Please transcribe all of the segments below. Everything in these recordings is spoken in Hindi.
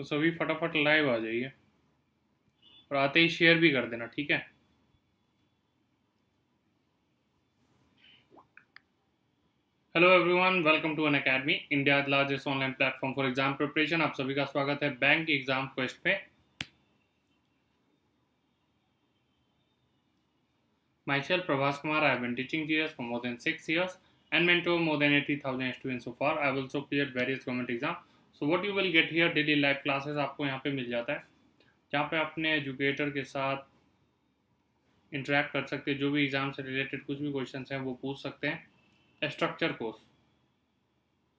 तो सभी फटाफट लाइव आ जाइए। और आते ही शेयर भी कर देना, ठीक है? Hello everyone welcome to Unacademy India largest online platform for exam preparation आप सभी का स्वागत है बैंक एग्ज़ाम क्वेस्ट पे। Myself Prabhas Kumar I been teaching GS for more than six years and mentored more than eighty thousand student so far I will clear various government exam so what you will get here daily live classes आपको यहाँ पे मिल जाता है, जहाँ पे अपने एजुकेटर के साथ इंटरेक्ट कर सकते हैं, जो भी एग्ज़ाम से रिलेटेड कुछ भी क्वेश्चन हैं, वो पूछ सकते हैं structure course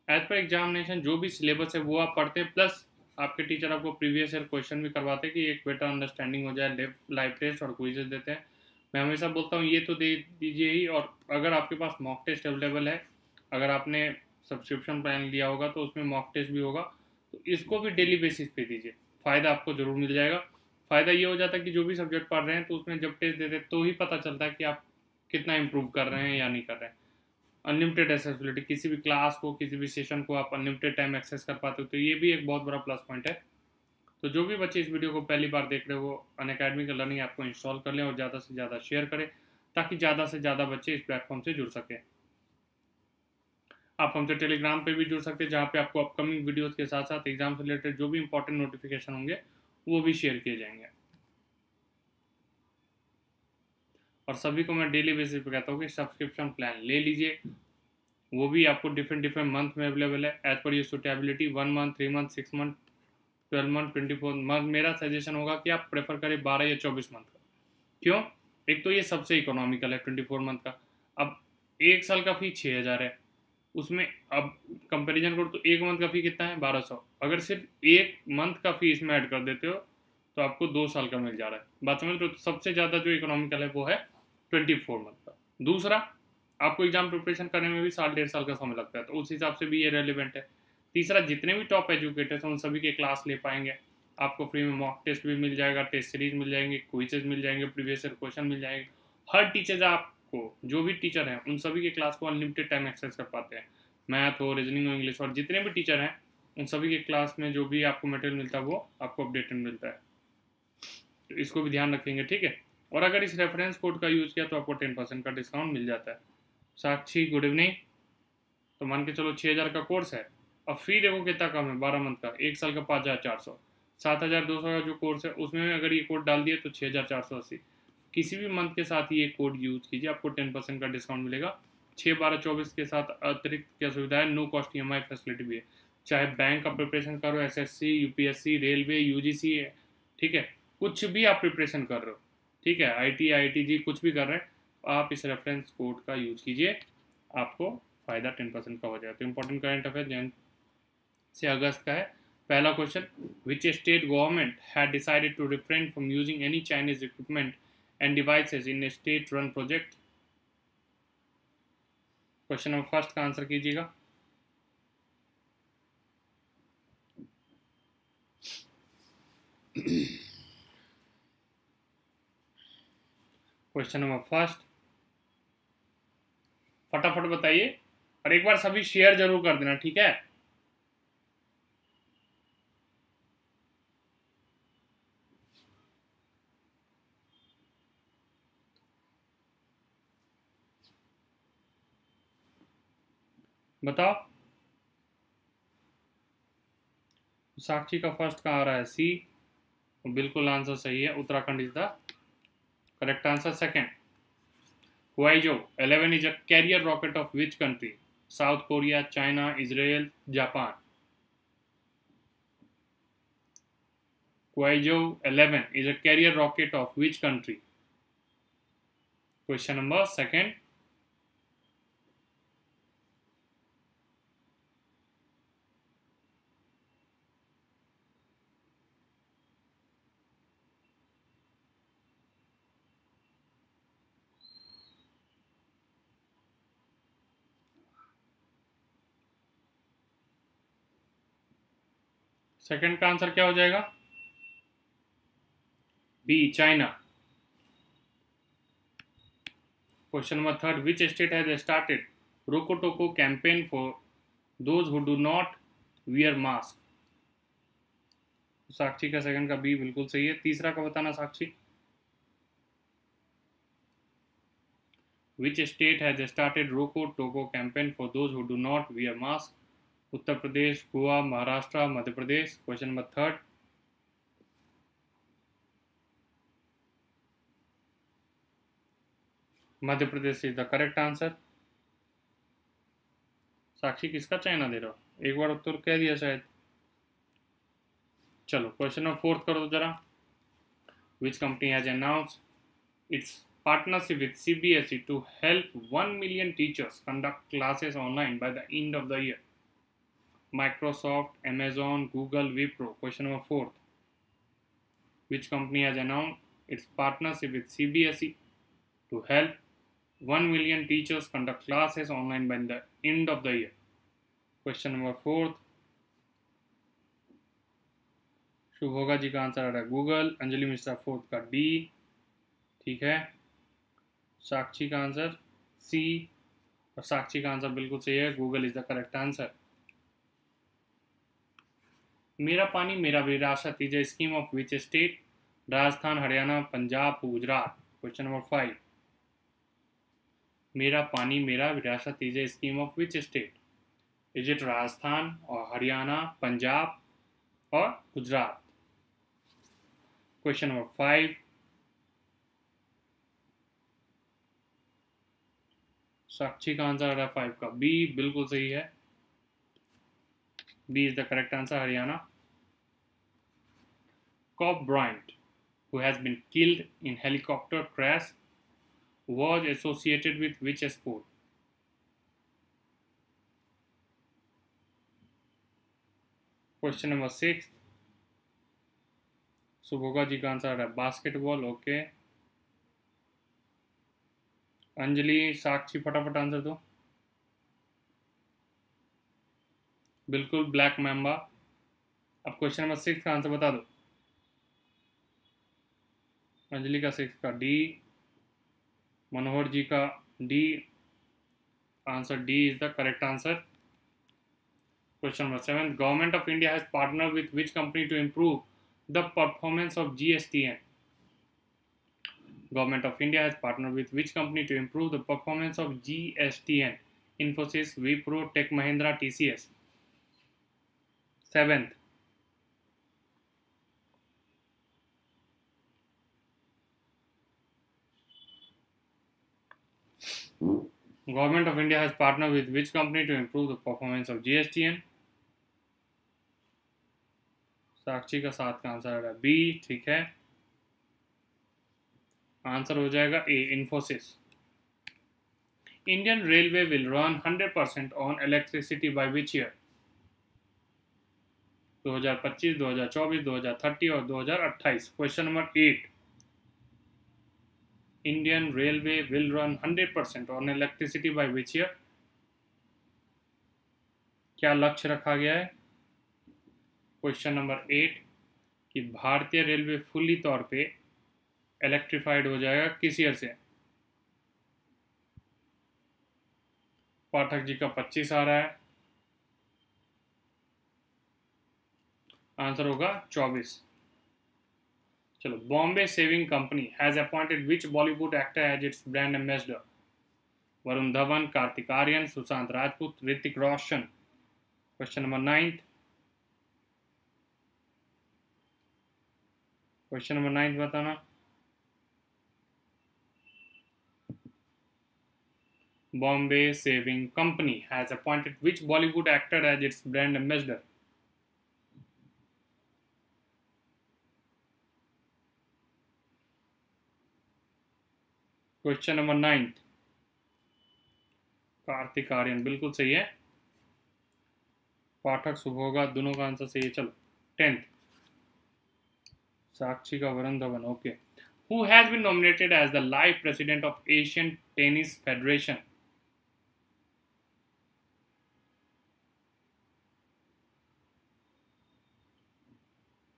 as per examination जो भी सिलेबस है, वो आप पढ़ते हैं प्लस आपके टीचर आपको प्रीवियस ईयर क्वेश्चन भी करवाते हैं कि एक बेटर अंडरस्टैंडिंग हो जाए लाइव टेस्ट और क्विजेज देते हैं। मैं हमेशा बोलता हूँ, ये तो दे दीजिए ही, और अगर आपके पास मॉक टेस्ट अवेलेबल है, अगर आपने सब्सक्रिप्शन प्लान लिया होगा तो उसमें मॉक टेस्ट भी होगा। तो इसको भी डेली बेसिस पे दीजिए। फ़ायदा आपको ज़रूर मिल जाएगा। फ़ायदा ये हो जाता है कि जो भी सब्जेक्ट पढ़ रहे हैं तो उसमें जब टेस्ट देते तो ही पता चलता है कि आप कितना इम्प्रूव कर रहे हैं या नहीं कर रहे हैं। अनलिमिटेड एक्सेसिबिलिटी किसी भी क्लास को, किसी भी सेशन को आप अनलिमिटेड टाइम एक्सेस कर पाते हो तो ये भी एक बहुत बड़ा प्लस पॉइंट है। तो जो भी बच्चे इस वीडियो को पहली बार देख रहे हो अन अकेडमी का लर्निंग आपको इंस्टॉल कर लें और ज़्यादा से ज़्यादा शेयर करें, ताकि ज़्यादा से ज़्यादा बच्चे इस प्लेटफॉर्म से जुड़ सकें। आप हमसे टेलीग्राम पे भी जुड़ सकते हैं, जहाँ पे आपको अपकमिंग वीडियोस के साथ साथ एग्ज़ाम से रिलेटेड जो भी इंपॉर्टेंट नोटिफिकेशन होंगे, वो भी शेयर किए जाएँगे। और सभी को मैं डेली बेसिस पे कहता हूँ कि सब्सक्रिप्शन प्लान ले लीजिए। वो भी आपको डिफरेंट डिफरेंट मंथ में अवेलेबल है। As per your suitability one month three month six month twelve month twenty four month मेरा सजेशन होगा कि आप प्रेफर करें बारह या चौबीस मंथ का। क्यों? एक तो ये सबसे इकोनॉमिकल है ट्वेंटी फोर मंथ का। अब एक साल का फ़ी छः हज़ार है। उसमें अब कंपैरिजन करो तो एक मंथ का फ़ी कितना है? बारह सौ। अगर सिर्फ़ एक मंथ का फ़ी इसमें ऐड कर देते हो तो आपको दो साल का मिल जा रहा है। बात समझ रहे हो? तो सबसे ज़्यादा जो इकोनॉमिकल है वो है ट्वेंटी फोर मंथ का। दूसरा, आपको एग्ज़ाम प्रिपरेशन करने में भी साल, डेढ़ साल का समय लगता है तो उस हिसाब से भी ये रेलिवेंट है। तीसरा, जितने भी टॉप एजुकेटर्स हैं, उन सभी के क्लास ले पाएँगे। आपको फ्री में मॉक टेस्ट भी मिल जाएगा टेस्ट सीरीज़ मिल जाएँगे क्विजेज मिल जाएँगे प्रीवियस ईयर क्वेश्चन मिल जाएँगे। हर टीचर आपको जो भी टीचर हैं, उन सभी के क्लास को अनलिमिटेड टाइम एक्सेस कर पाते हैं। मैथ हो रीजनिंग हो इंग्लिश और जितने भी टीचर हैं, उन सभी के क्लास में जो भी आपको मटेरियल मिलता है, वो आपको अपडेटेड मिलता है। तो इसको भी ध्यान रखेंगे, ठीक है? और अगर इस रेफरेंस कोड का यूज़ किया तो आपको टेन परसेंट का डिस्काउंट मिल जाता है। साक्षी गुड इवनिंग तो मान के चलो छः हज़ार का कोर्स है, अब फ़ी देखो कितना कम है, बारह मंथ का, एक साल का पाँच हज़ार चार सौ। सात हज़ार दो सौ का जो कोर्स है, उसमें अगर ये कोड डाल दिए तो छः हज़ार चार सौ अस्सी। किसी भी मंथ के साथ ये कोड यूज़ कीजिए, आपको टेन परसेंट का डिस्काउंट मिलेगा। छः बारह, चौबीस के साथ अतिरिक्त क्या सुविधा है? No cost E M I facility भी है। चाहे बैंक का प्रिपरेशन करो S S C U P S C railway U G C ठीक है? कुछ भी आप प्रिपरेशन कर रहे हो, ठीक है? I T I T G कुछ भी कर रहे हैं, आप इस रेफरेंस कोड का यूज़ कीजिए, आपको फ़ायदा टेन परसेंट का हो जाएगा। तो इम्पोर्टेंट करंट अफेयर जैन से अगस्त का है। पहला question which state government had decided to refrain from using any Chinese equipment and devices in a state run project question number first का आंसर कीजिएगा। क्वेश्चन नंबर फ़र्स्ट फटाफट बताइए। और एक बार सभी शेयर ज़रूर कर देना, ठीक है? बताओ। साक्षी का फ़र्स्ट कहाँ आ रहा है? सी बिल्कुल आंसर सही है। Uttarakhand is the correct answer second Kuaizhou eleven is a carrier rocket of which country South Korea China Israel Japan Kuaizhou 11 is a carrier rocket of which country question number second second का आंसर क्या हो जाएगा? B China question number third which state has started Roko Toko campaign for those who do not wear mask Sakshi का सेकंड का बी बिल्कुल सही है। तीसरा का बताना Sakshi. Which state has started Roko Toko campaign for those who do not wear mask Uttar Pradesh, Goa, Maharashtra, Madhya Pradesh, question number third. Madhya Pradesh is the correct answer Sakshi किसका चाइना दे रहा हो? एक बार उत्तर कह दिया शायद। चलो क्वेश्चन नंबर फोर्थ करो जरा। Which company has announce its partnership with CBSE to help 1 million teachers conduct classes online by the end of the year. Microsoft, Amazon, Google, Wipro. Question number fourth. Which company has announced its partnership with CBSE to help 1 million teachers conduct classes online by the end of the year. Question number fourth. Shubhoga ji का आंसर आ रहा है गूगल अंजलि मिश्रा ठीक है साक्षी का आंसर सी और साक्षी का आंसर बिल्कुल सही है Google is the correct answer Mera Pani Mera Virasat is scheme of which state, Rajasthan, Haryana, Punjab, Gujarat. Question number five Mera Pani Mera Virasat is scheme of which state? Is it Rajasthan और हरियाणा, पंजाब और Gujarat? Question number five Sakshi का आंसर आ रहा है फाइव का। बी बिल्कुल सही है। B is the correct answer Haryana. Kobe Bryant who has been killed in helicopter crash was associated with which sport? Question number six. Subhoga ji का आंसर है बास्केटबॉल ओके अंजलि साक्षी फटाफट आंसर दो बिल्कुल ब्लैक मैम्बा अब क्वेश्चन नंबर सिक्स का आंसर बता दो अंजलिका सिक्स का डी, मनोहर जी का D, answer D is the correct answer. Question number seven government of India has partner with which company to improve the performance of GSTN government of India has partner with which company to improve the performance of GSTN Infosys Wipro tech Mahindra TCS seventh Government of India has partnered with which company to improve the performance of GSTN? Sakshi का साथ का आंसर है बी ठीक है आंसर हो जाएगा A Infosys Indian railway will run 100 percent on electricity by which year 2025, 2024, 2030 और 2028 question number eight Indian railway will run 100 percent on electricity by which year क्या लक्ष्य रखा गया है? क्वेश्चन नंबर एट कि भारतीय रेलवे फुल्ली तौर पे इलेक्ट्रीफाइड हो जाएगा किस ईयर से? पाठक जी का 25 आ रहा है। आंसर होगा 24 चलो Bombay saving company has appointed which Bollywood actor as its brand ambassador Varun Dhawan Kartik Aaryan Sushant Rajput Hrithik Roshan question number ninth question number ninth बताना Bombay Saving Company has appointed which Bollywood actor as its brand ambassador? Question number ninth Kartik Aaryan बिल्कुल सही है पाठक शुभ होगा दोनों का आंसर सही है चलो टेंथ साक्षी का Varun Dhawan okay who has been nominated as the life president of Asian tennis federation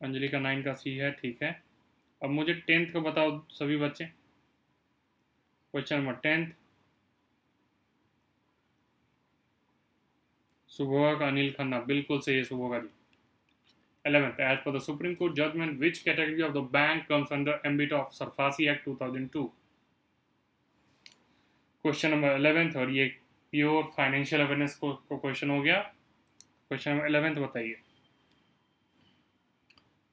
Anjali का नाइन का सी है ठीक है. अब मुझे टेंथ का बताओ सभी बच्चे. Question number tenth. सुबह का अनिल खन्ना बिल्कुल सही है सुबह का जी। 11th, as per the Supreme Court judgment, which category of the bank comes under ambit of Sarfasi Act 2002? Question number 11th और ये प्योर फाइनेंशियल अवेयरनेस को क्वेश्चन हो गया। क्वेश्चन नंबर 11th बताइए।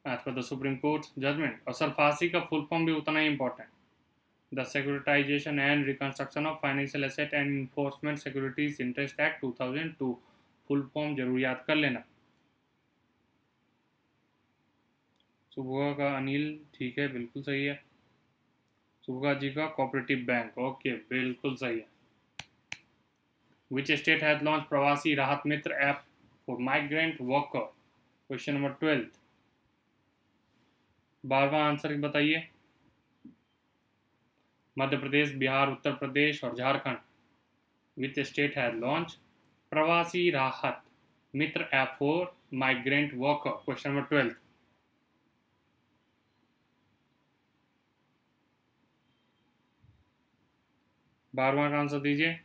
As per the Supreme Court judgment और सरफासी का फुल फॉर्म भी उतना ही important the securitisation and reconstruction of financial asset and enforcement securities interest act 2002 full form ज़रूर याद कर लेना। सुबह का अनिल, ठीक है, बिल्कुल सही है। सुबह जी का कोऑपरेटिव बैंक ओके, बिल्कुल सही है। Which state has launch Pravasi Rahat Mitra app for migrant worker question number twelfth बारवा आंसर बताइए। मध्य प्रदेश, बिहार, उत्तर प्रदेश और Jharkhand. Which state has launch Pravasi Rahat, Mitra app for migrant worker question number twelfth बारवा का आंसर दीजिए।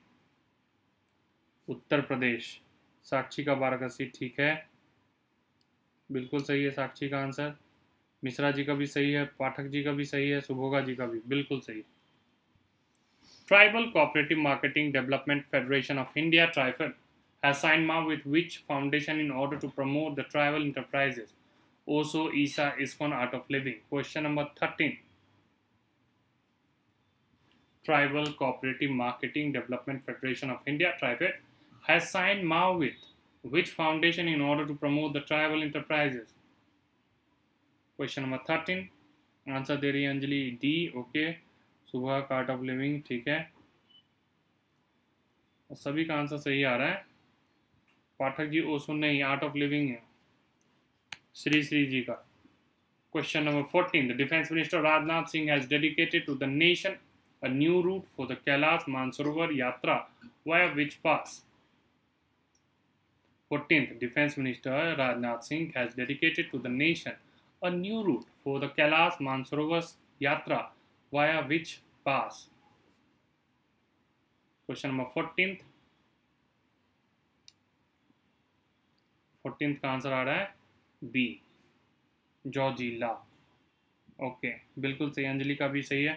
उत्तर प्रदेश, साक्षी का बारह का सीट ठीक है। बिल्कुल सही है साक्षी का आंसर मिश्रा जी का भी सही है, पाठक जी का भी सही है, सुभोगा जी का भी, बिल्कुल सही। Tribal Cooperative Marketing Development Federation of India (TRIFED) has signed MA with which foundation in order to promote the tribal enterprises? Also, ISA ISKCON Art of Living. Question number 13. Tribal Cooperative Marketing Development Federation of India (TRIFED) has signed MA with which foundation in order to promote the tribal enterprises? Question number 13. Answer Deri Anjali D. Okay. सुबह कार्ट ऑफ़ लिविंग ठीक है? सभी का आंसर सही आ रहा है। पाठक जी ओसु नहीं आर्ट ऑफ़ लिविंग है। श्री श्री जी का। Question number fourteen the defence minister Rajnath Singh has dedicated to the nation a new route for the Kailash Mansarovar Yatra via which pass fourteenth defence minister Rajnath Singh has dedicated to the nation a new route for the Kailash Mansarovar Yatra via which pass? Question number 14th. 14th का आंसर आ रहा है बी जॉर्जिला ओके बिल्कुल सही अंजलि का भी सही है।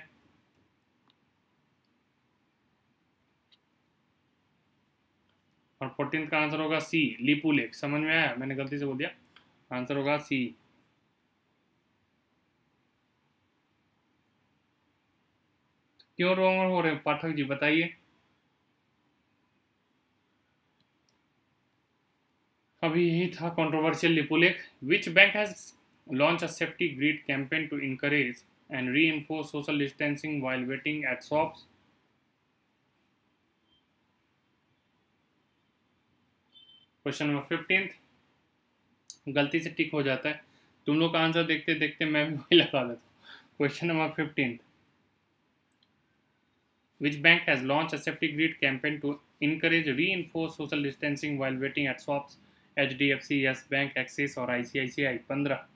और फोर्टीन का आंसर होगा सी लिपू समझ में आया? मैंने गलती से बोल दिया। आंसर होगा सी क्यों रोंग हो रहे पाठक जी, बताइए। अभी यही था controversial Lipulekh which bank has launch a safety grid campaign to encourage and reinforce social distancing while waiting at shops question number fifteenth गलती से टिक हो जाता है। तुम लोग का आंसर देखते देखते मैं भी वही लगा देता हूँ। Question number fifteenth which bank has launched a safety grid campaign to encourage reinforce social distancing while waiting at shops HDFC yes bank Axis और ICICI पंद्रह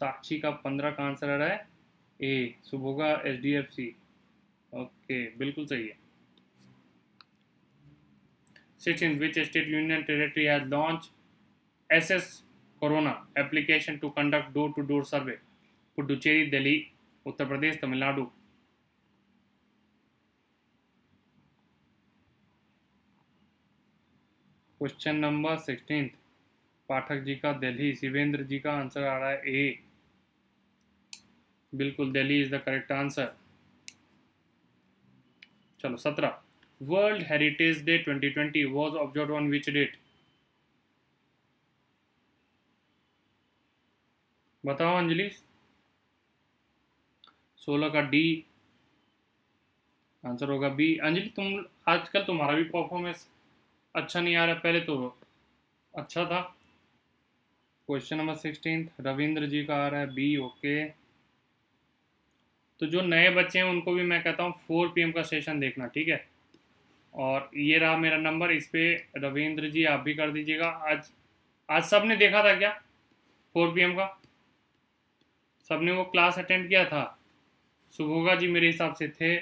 साक्षी का पंद्रह का आंसर आ रहा है A Subhoga H D F C okay बिल्कुल सही है 16. Which state union territory has launched SS Corona application to conduct door-to-door survey? Puducherry, Delhi, Uttar Pradesh, Tamil Nadu. Question number sixteen Pathak ji का दिल्ली, शिवेंद्र जी का आंसर आ रहा है ए बिल्कुल Delhi is the correct answer चलो, सत्रह. World Heritage Day 2020 was observe on which date बताओ अंजलि। सोलह का डी आंसर होगा बी अंजलि, तुम, आजकल तुम्हारा भी परफॉर्मेंस अच्छा नहीं आ रहा, पहले तो अच्छा था। Question number sixteen Ravindra ji का आ रहा है बी ओके तो जो नए बच्चे हैं, उनको भी मैं कहता हूँ फोर पीएम का सेशन देखना, ठीक है? और ये रहा मेरा नंबर इस पर रविंद्र जी, आप भी कर दीजिएगा। आज आज सबने देखा था क्या फोर पीएम का? सबने वो क्लास अटेंड किया था? सुभोगा जी मेरे हिसाब से थे।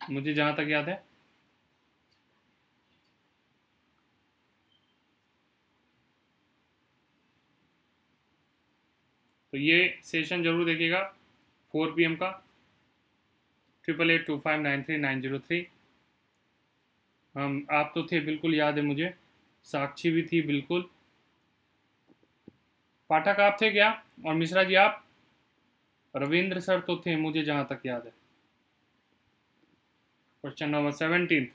मुझे जहाँ तक याद है तो ये सेशन ज़रूर देखिएगा फोर पी का triple eight two five nine three nine zero three हम, आप तो थे, बिल्कुल याद है मुझे, साक्षी भी थी, बिल्कुल। पाठक आप थे क्या? और मिश्रा जी आप? रविंद्र सर तो थे, मुझे जहाँ तक याद है। क्वेश्चन नंबर सेवनटीन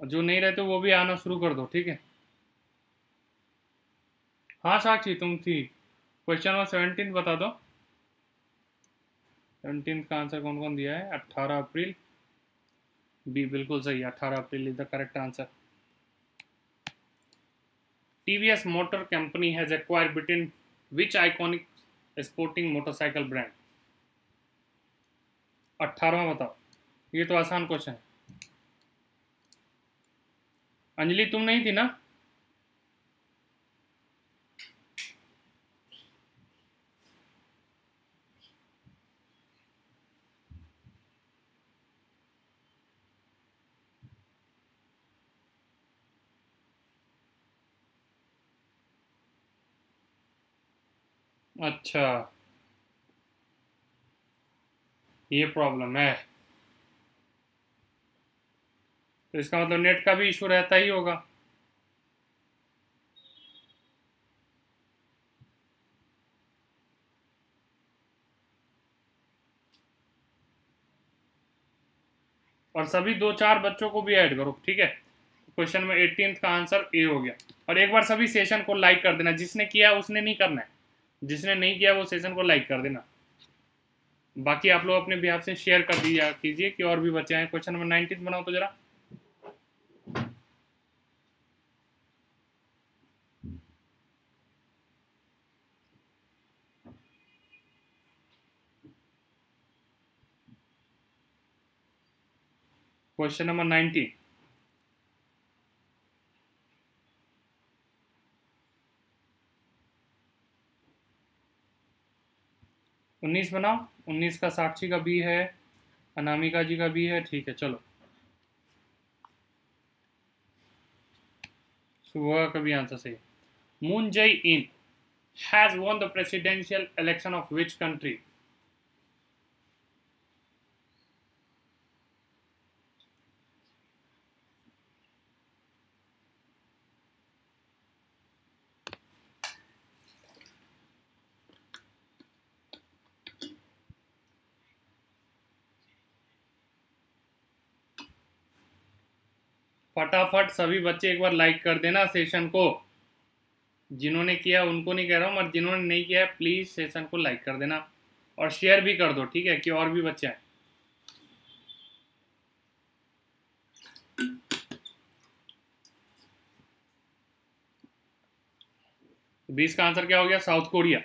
जो नहीं रहते, वो भी आना शुरू कर दो, ठीक है? हाँ साक्षी, तुम थी। क्वेश्चन नंबर सेवनटीन बता दो। सेवनटीन का आंसर कौन कौन दिया है? अट्ठारह अप्रैल। बी बिल्कुल सही अट्ठारह April is the correct answer TVS Motor Company has acquired Britain, which iconic sporting motorcycle brand? अट्ठारहवा बताओ। ये तो आसान क्वेश्चन है। अंजलि, तुम नहीं थी ना? अच्छा। ये प्रॉब्लम है। तो इसका मतलब नेट का भी इशू रहता ही होगा। और सभी दो चार बच्चों को भी ऐड करो, ठीक है? क्वेश्चन में एटीन का आंसर ए हो गया। और एक बार सभी सेशन को लाइक कर देना। जिसने किया, उसने नहीं करना है। जिसने नहीं किया वो सेशन को लाइक कर देना। बाकी आप लोग अपने बिहार से शेयर कर दिया कीजिए कि और भी बच्चे हैं क्वेश्चन नंबर नाइनटीन बनाओ तो जरा। क्वेश्चन नंबर नाइनटीन उन्नीस बनाओ उन्नीस का साक्षी का बी है, अनामिका जी का बी है, ठीक है, चलो। सुबह का भी आंसर सही? Moon Jae-in has won the presidential election of which country फटाफट सभी बच्चे एक बार लाइक कर देना सेशन को। जिन्होंने किया, उनको नहीं कह रहा हूँ मगर जिन्होंने नहीं किया प्लीज़ सेशन को लाइक कर देना और शेयर भी कर दो, ठीक है, कि और भी बच्चे हैं बीस का आंसर क्या हो गया? South Korea.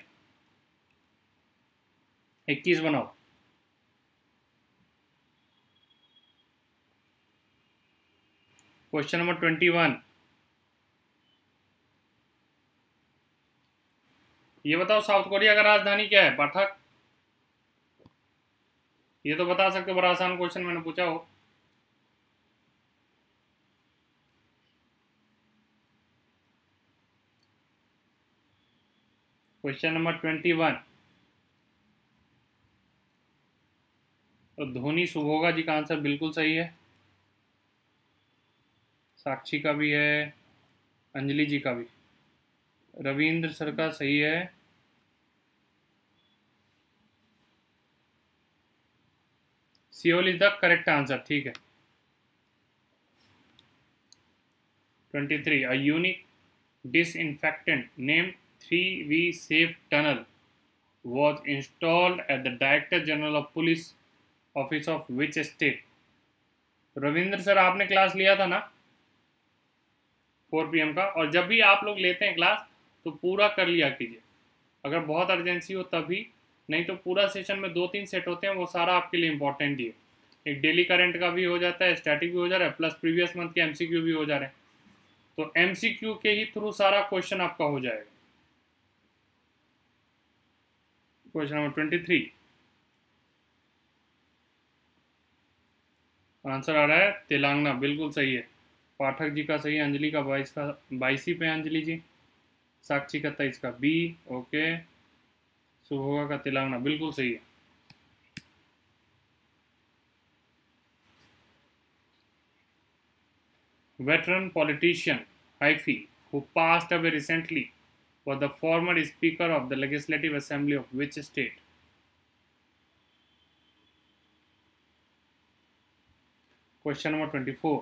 इक्कीस बनाओ। Question number twenty one. ये बताओ, साउथ कोरिया का राजधानी क्या है? पाठक। ये तो बता सकते हो, बड़ा आसान क्वेश्चन मैंने पूछा हो। Question number twenty one. तो धोनी सुभोगा जी का आंसर बिल्कुल सही है। साक्षी का भी है, अंजलि जी का भी। रविंद्र सर का सही है। Seoul is the correct answer ठीक है। Twenty three a unique disinfectant name three V safe tunnel was installed at the director general of police office of which state? Ravindra sir, आपने क्लास लिया था ना? फोर पी का, और जब भी आप लोग लेते हैं क्लास तो पूरा कर लिया कीजिए। अगर बहुत अर्जेंसी हो तभी, नहीं तो पूरा सेशन में दो तीन सेट होते हैं, वो सारा आपके लिए इंपॉर्टेंट ही है। एक डेली करंट का भी हो जाता है स्टैटिक भी हो जा रहा है प्लस प्रीवियस मंथ के एमसीक्यू भी हो जा रहे हैं। तो एमसीक्यू के ही थ्रू सारा क्वेश्चन आपका हो जाएगा। Question number twenty three answer आ रहा है तेलंगाना, बिल्कुल सही है। पाठक जी का सही अंजलि का बाईस का, बाईसी पे अंजलि जी। साक्षी का तेईस का बी, ओके। सुभोगा का तेलंगना, बिल्कुल सही है। Veteran politician Hiphei who passed away recently was the former speaker of the legislative assembly of which state question number twenty four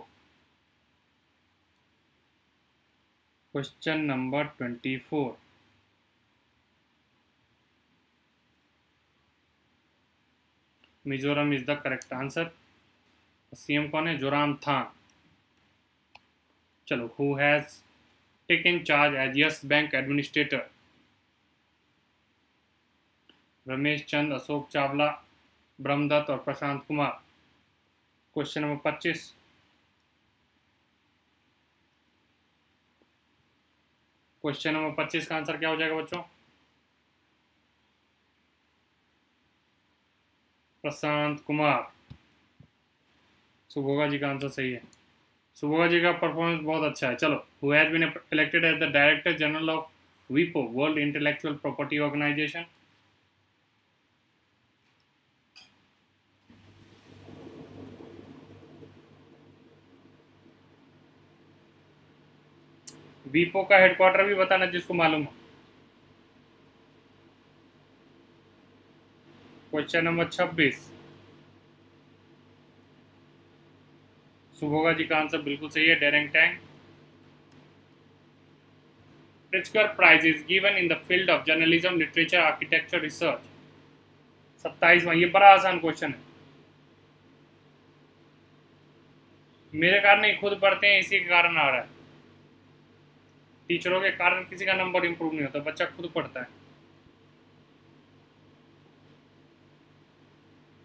Question number 24. Mizoram is the correct answer. CM कौन है? जोराम थान। चलो who has taken charge as Yes Bank administrator Ramesh Chand, Ashok Chawla, Brahmadutt और प्रशांत कुमार। क्वेश्चन नंबर पच्चीस। क्वेश्चन नंबर पच्चीस का आंसर क्या हो जाएगा बच्चों? प्रशांत कुमार। सुभोगा जी का आंसर सही है। सुभोगा जी का परफॉर्मेंस बहुत अच्छा है। चलो who been elected as the director general of वीपो वर्ल्ड इंटेलेक्चुअल प्रॉपर्टी ऑर्गेनाइजेशन वीपो का हेडक्वार्टर भी बताना जिसको मालूम हो। क्वेश्चन नंबर छब्बीस। सुभोगा जी का आंसर बिल्कुल सही है Daren Tang Pritzker prize is given in the field of journalism literature architecture research सत्ताईसवा ये बड़ा आसान क्वेश्चन है। मेरे कारण नहीं, खुद पढ़ते हैं, इसी के कारण आ रहा है। टीचरों के कारण किसी का नंबर इंप्रूव नहीं होता, बच्चा खुद पढ़ता है।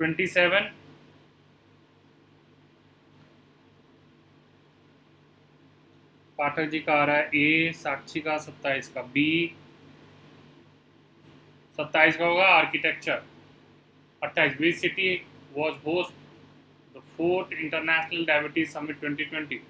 ट्वेंटी सेवन पाठक जी का आ रहा है ए साक्षी का सत्ताईस का। बी सत्ताईस का होगा आर्किटेक्चर अट्ठाईस B city was host the fourth international diabetes summit 2020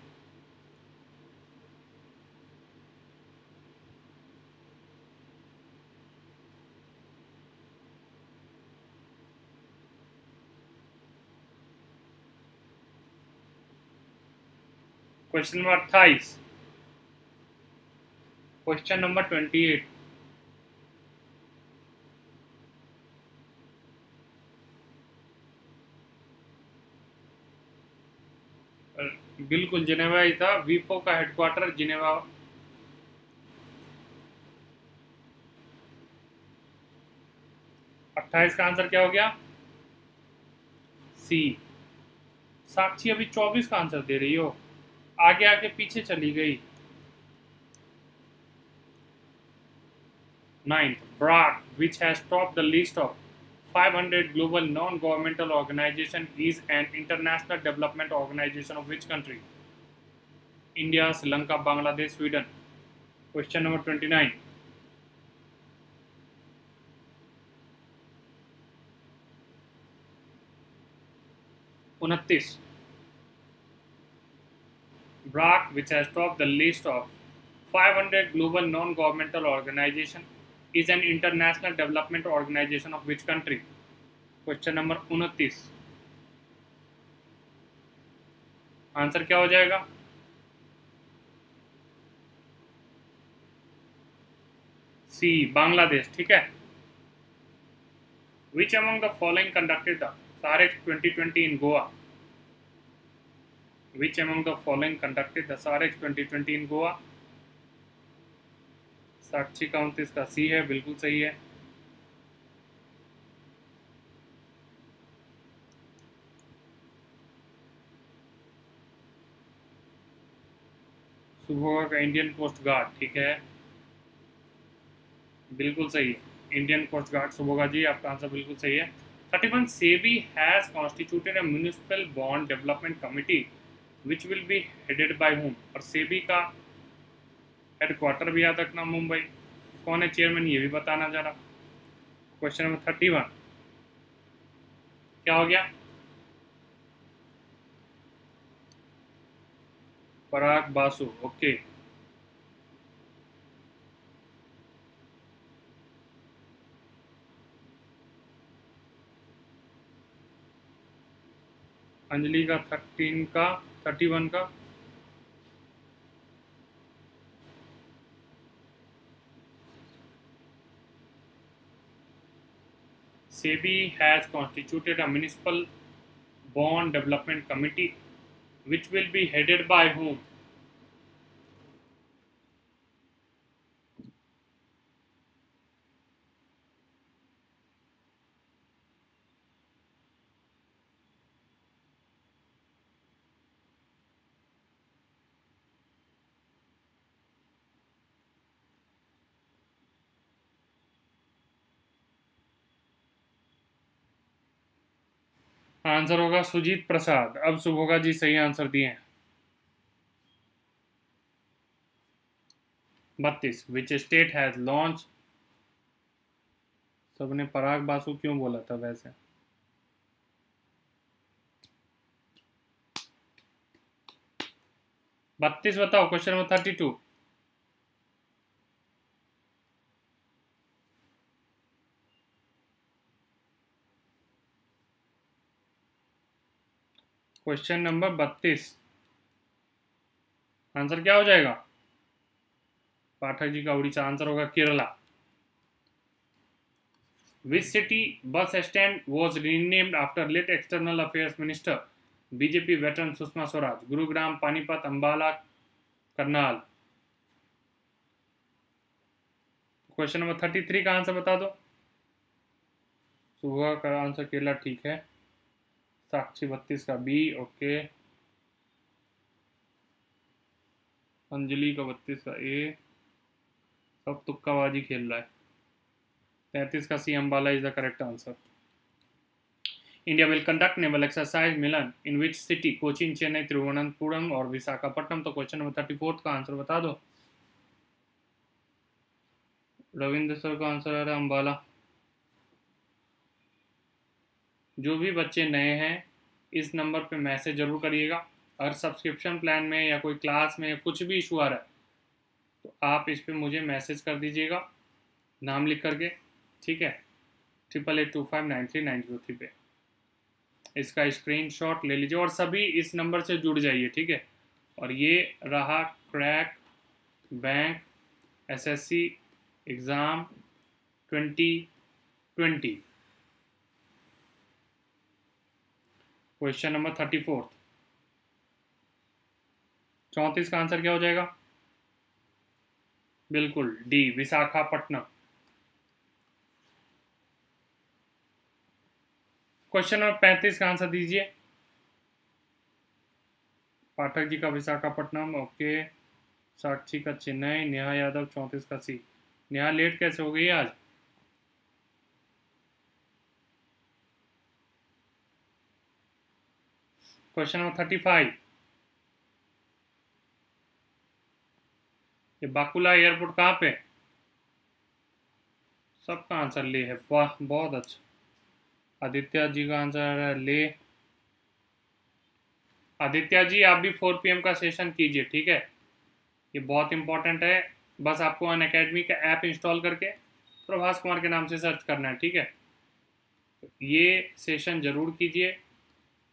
question number अट्ठाईस क्वेश्चन नंबर ट्वेंटी एट बिल्कुल, जिनेवा ही था। वीपो का हेडक्वार्टर जिनेवा। अट्ठाईस का आंसर क्या हो गया? सी साक्षी अभी चौबीस का आंसर दे रही हो। आगे आगे पीछे चली गई। Ninth BRAC which has top the list of 500 global non governmental organization is an international development organization of which country India Sri Lanka Bangladesh Sweden question number 29 उनतीस BRAC, which has topped the list of 500 global non-governmental organization, is an international development organization of which country? Question number उनतीस आंसर क्या हो जाएगा सी बांग्लादेश ठीक है which among the following conducted the SAREX 2020 in Goa Which among the following conducted the SAREX 2020 in Goa? Sakshi का उनतीस का सी है, बिल्कुल सही है। सुबह का इंडियन कोस्ट गार्ड ठीक है? बिल्कुल सही Indian coast guard Subhoga ji, आपका आंसर बिल्कुल सही है। Thirty one SEBI has constituted municipal bond development committee which will be headed by whom और सेबी का हेडक्वार्टर भी याद रखना मुंबई। कौन है चेयरमैन ये भी बताना जरा। क्वेश्चन नंबर थर्टी वन क्या हो गया? पराग बासु ओके अंजलि का थर्टीन का थर्टी वन का। SEBI has constituted a municipal bond development committee which will be headed by whom answer होगा सुजीत प्रसाद। अब सुभोगा जी, सही आंसर दिए हैं। बत्तीस विच स्टेट हैज़ लॉन्च सबने पराग बासु क्यों बोला था वैसे? बत्तीस बताओ question number thirty two question number बत्तीस। आंसर क्या हो जाएगा? पाठक जी का उड़ीसा आंसर होगा Kerala. Which city bus stand was renamed after late external affairs minister BJP veteran Sushma Swaraj Gurugram Panipat Ambala Karnal question number thirty three का आंसर बता दो। सुबह का आंसर केरला ठीक है। साक्षी बत्तीस का बी, ओके। अंजलि का बत्तीस का ए। सब तुक्काबाजी खेल रहा है। तैतीस का C Ambala is the correct answer India will conduct naval exercise Milan in which city Cochin, Chennai Thiruvananthapuram और विशाखापट्टनम। तो क्वेश्चन नंबर थर्टी फोर्थ का आंसर बता दो। रविंद्र सर का आंसर आ रहा है अम्बाला जो भी बच्चे नए हैं, इस नंबर पे मैसेज ज़रूर करिएगा। अगर सब्सक्रिप्शन प्लान में या कोई क्लास में या कुछ भी इशू आ रहा है तो आप इस पर मुझे मैसेज कर दीजिएगा, नाम लिख करके, ठीक है? Triple eight two five nine three nine zero three पे। इसका स्क्रीनशॉट ले लीजिए और सभी इस नंबर से जुड़ जाइए, ठीक है? और ये रहा crack, bank, SSC, exam, twenty twenty. Question number thirty fourth. चौंतीस का आंसर क्या हो जाएगा? बिल्कुल, डी, विशाखापट्टनम। क्वेश्चन नंबर पैंतीस का आंसर दीजिए। पाठक जी का विशाखापट्टनम, ओके। साक्षी का चेन्नई, नेहा यादव चौंतीस का सी। नेहा, लेट कैसे हो गई आज? Question number thirty five. ये बाकुला एयरपोर्ट कहाँ पे? सबका आंसर ले है। वाह, बहुत अच्छा। आदित्य जी का आंसर ले। आदित्य जी, आप भी फोर पीएम का सेशन कीजिए, ठीक है? ये बहुत इंपॉर्टेंट है। बस आपको अन अकेडमी का ऐप इंस्टॉल करके प्रभास कुमार के नाम से सर्च करना है, ठीक है? ये सेशन ज़रूर कीजिए।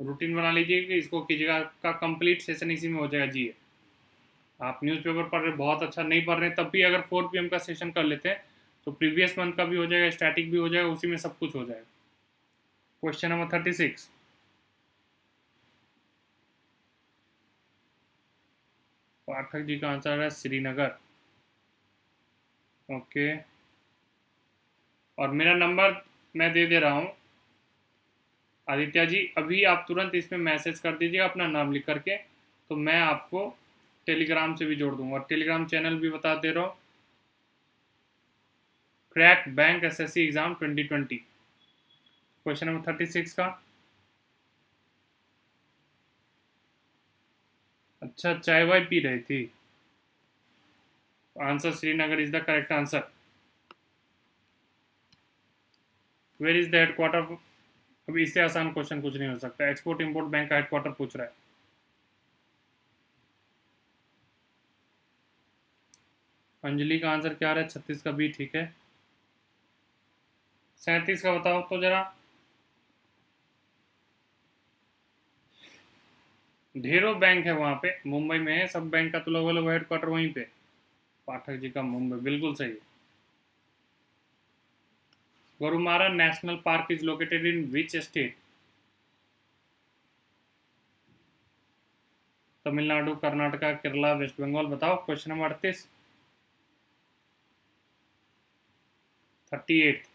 रूटीन बना लीजिए कि इसको कीजिएगा का कंप्लीट सेशन इसी में हो जाएगा, जी। आप न्यूज़पेपर पढ़ रहे, बहुत अच्छा नहीं पढ़ रहे, तब भी अगर फोर पी का सेशन कर लेते हैं तो प्रीवियस मंथ का भी हो जाएगा, स्टैटिक भी हो जाएगा, उसी में सब कुछ हो जाएगा। Question number thirty six. Pathak ji का आंसर है श्रीनगर। ओके। और मेरा नंबर मैं दे दे रहा हूँ आदित्य जी, अभी आप तुरंत इसमें मैसेज कर दीजिए अपना नाम लिख करके तो मैं आपको टेलीग्राम से भी जोड़ दूँगा। और टेलीग्राम चैनल भी बता दे रहा हूँ। Crack bank SSC exam 2020 question number 36 का। अच्छा चाय वाय पी रही थी। Answer Srinagar is the correct answer. Where is the headquarter अभी इससे आसान क्वेश्चन कुछ नहीं हो सकता। एक्सपोर्ट इंपोर्ट बैंक का हेडक्वार्टर पूछ रहा है। अंजलि का आंसर क्या रहा है? छत्तीस का बी ठीक है। सैंतीस का बताओ तो जरा। ढेरों बैंक है वहाँ पे। मुंबई में है। सब बैंक का तो लोग हेडक्वार्टर वहीं पे। पाठक जी का मुंबई। बिल्कुल सही है। Gorumara national park is located in which state Tamil Nadu Karnataka Kerala West Bengal बताओ क्वेश्चन नंबर अड़तीस थर्टी एट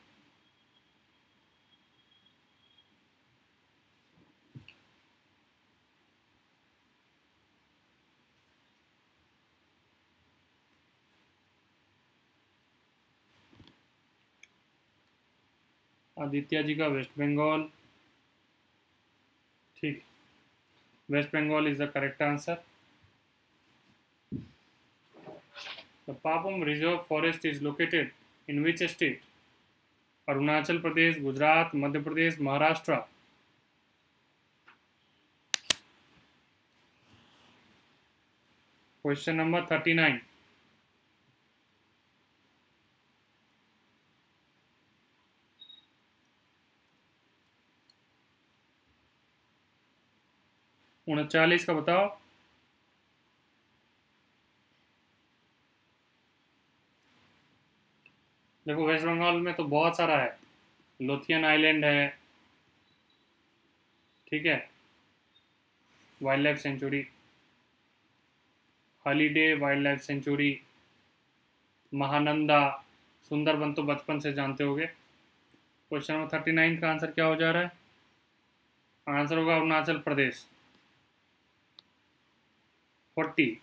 आदित्य जी का वेस्ट बंगाल। ठीक। West Bengal is the correct answer the Papum reserve forest is located in which state Arunachal Pradesh Gujarat Madhya Pradesh Maharashtra question number thirty nine उनचालीस का बताओ। देखो वेस्ट बंगाल में तो बहुत सारा है। लोथियन आइलैंड है। ठीक है। Wild life sanctuary. Holiday wild life sanctuary. Mahananda. Sundarban तो बचपन से जानते होगे। क्वेश्चन नंबर थर्टी नाइन का आंसर क्या हो जा रहा है? आंसर होगा अरुणाचल प्रदेश। 40.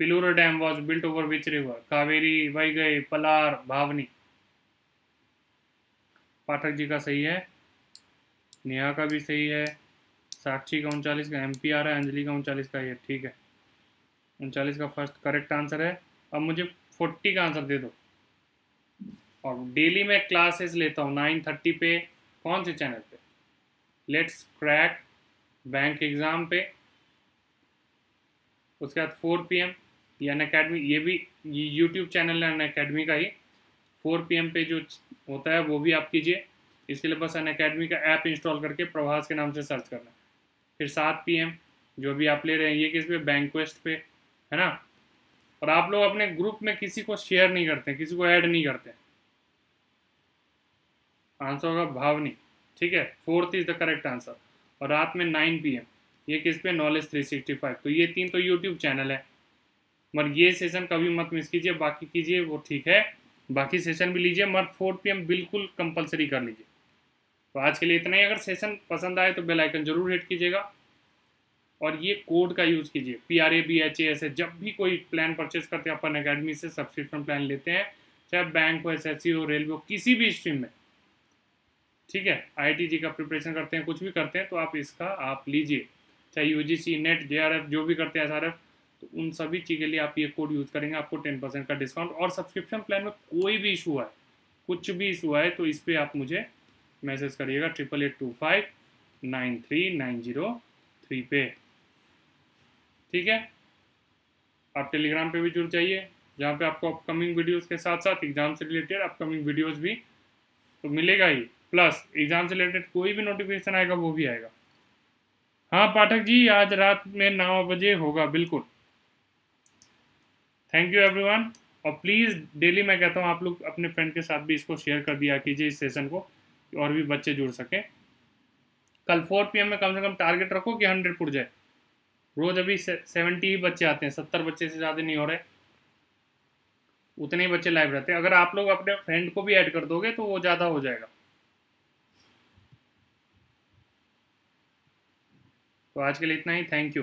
Pilura Dam was built over river? Kaveri, Vaigai, Palar, भावनी। पाठक जी का सही है। नेहा का भी सही है। साक्षी का उनचालीस का एम पी आ रहा है, अंजलि का उनचालीस का, ये ठीक है। उनचालीस का फ़र्स्ट करेक्ट आंसर है। अब मुझे फोर्टी का आंसर दे दो। और डेली मैं क्लासेस लेता हूँ, नाइन थर्टी पे, कौन से चैनल पे? लेट्स क्रैक बैंक एग्ज़ाम पे। उसके बाद फोर पी एम ये अन अकेडमी ये भी यूट्यूब चैनल है अन अकेडमी का ही। फोर पी एम पे जो होता है, वो भी आप कीजिए। इसके लिए बस अन अकेडमी का ऐप इंस्टॉल करके प्रभास के नाम से सर्च करना। फिर सात पी एम जो भी आप ले रहे हैं, ये किस पे? बैंकवेस्ट पे, है ना? और आप लोग अपने ग्रुप में किसी को शेयर नहीं करते, किसी को ऐड नहीं करते। आंसर होगा, भावनी। ठीक है? Fourth is the correct answer और रात में नाइन पी एम ये किस पे? नॉलेज 365 तो ये तीन तो यूट्यूब चैनल है। मगर ये सेशन कभी मत मिस कीजिए, बाकी कीजिए, वो ठीक है। बाकी सेशन भी लीजिए, मगर फोर पी बिल्कुल कंपलसरी कर लीजिए। तो आज के लिए इतना ही। अगर सेशन पसंद आए तो बेल आइकन ज़रूर हिट कीजिएगा। और ये कोड का यूज़ कीजिए। P R A B H A ऐसे जब भी कोई प्लान परचेज करते हैं, अपन अकेडमी से सब्सक्रिप्शन प्लान लेते हैं। चाहे बैंक हो एस एस सी हो रेलवे हो, किसी भी स्ट्रीम में। ठीक है? आई टी जी का प्रिपरेशन करते हैं, कुछ भी करते हैं तो आप इसका आप लीजिए। चाहे U G C NET J R F जो भी करते हैं एस आर एफ़ तो उन सभी चीज़ के लिए आप ये कोड यूज़ करेंगे, आपको टेन परसेंट का डिस्काउंट और सब्सक्रिप्शन प्लान में कोई भी इशू है कुछ भी इशू है तो इस पर आप मुझे मैसेज करिएगा triple eight two five nine three nine zero three पे। ठीक है? आप टेलीग्राम पे भी जुड़ जाइए, जहाँ पे आपको अपकमिंग वीडियोस के साथ साथ एग्ज़ाम से रिलेटेड अपकमिंग वीडियोस भी तो मिलेगा ही। प्लस एग्ज़ाम से रिलेटेड कोई भी नोटिफिकेशन आएगा, वो भी आएगा। हाँ पाठक जी, आज रात में नौ बजे होगा, बिल्कुल। थैंक यू एवरीवन और प्लीज़ डेली मैं कहता हूँ, आप लोग अपने फ्रेंड के साथ भी इसको शेयर कर दिया कीजिए इस सेशन को, और भी बच्चे जुड़ सकें। कल फोर पीएम में कम से कम टारगेट रखो कि हंड्रेड पुट जाए। रोज़ अभी सेवेंटी ही बच्चे आते हैं, सत्तर बच्चे से ज़्यादा नहीं हो रहे। उतने ही बच्चे लाइव रहते हैं। अगर आप लोग अपने फ्रेंड को भी ऐड कर दोगे तो वो ज़्यादा हो जाएगा। तो आज के लिए इतना ही. Thank you